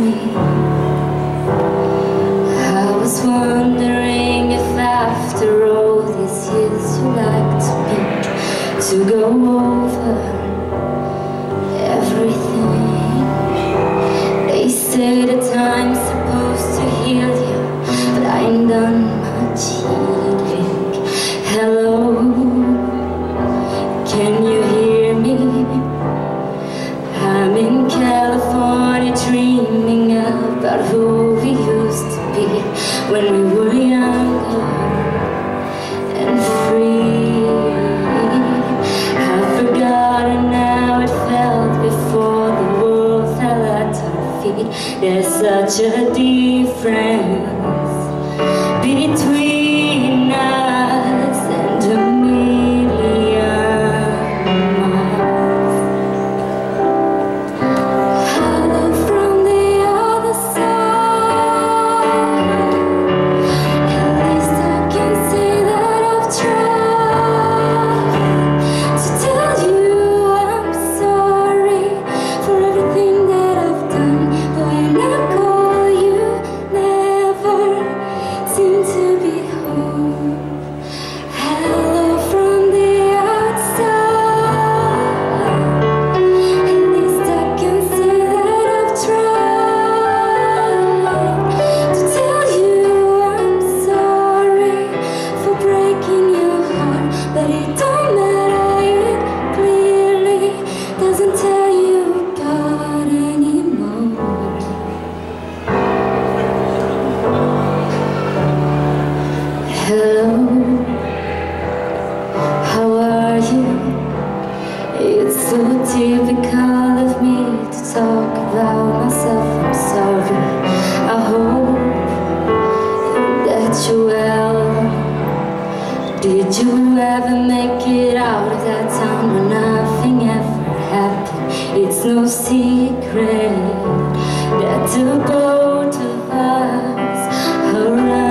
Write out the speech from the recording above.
me I was wondering if after all these years you like to be To go over everything. They say that time's supposed to heal you But I ain't done much healing. Hello, can you hear me? I'm in California about who we used to be when we were younger and free. I've forgotten how it felt before the world fell at our feet. There's such a difference of me to talk about myself? I'm sorry. I hope that you. Did you ever make it out of that town where nothing ever happened? It's no secret that the both of us around.